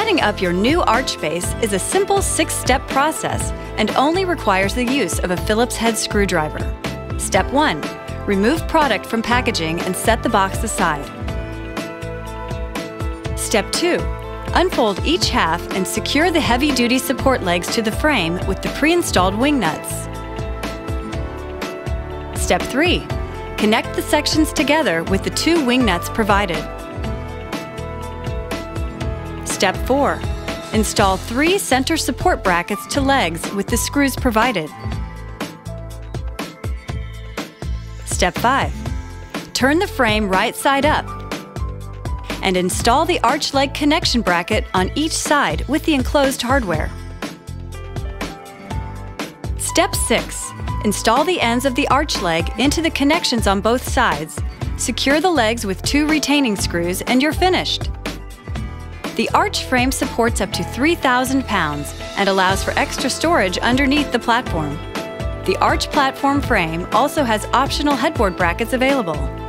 Setting up your new arch base is a simple six-step process and only requires the use of a Phillips head screwdriver. Step 1. Remove product from packaging and set the box aside. Step 2. Unfold each half and secure the heavy-duty support legs to the frame with the pre-installed wing nuts. Step 3. Connect the sections together with the two wing nuts provided. Step 4. Install three center support brackets to legs with the screws provided. Step 5. Turn the frame right side up and install the arch leg connection bracket on each side with the enclosed hardware. Step 6. Install the ends of the arch leg into the connections on both sides. Secure the legs with two retaining screws and you're finished. The arch frame supports up to 3,000 pounds and allows for extra storage underneath the platform. The arch platform frame also has optional headboard brackets available.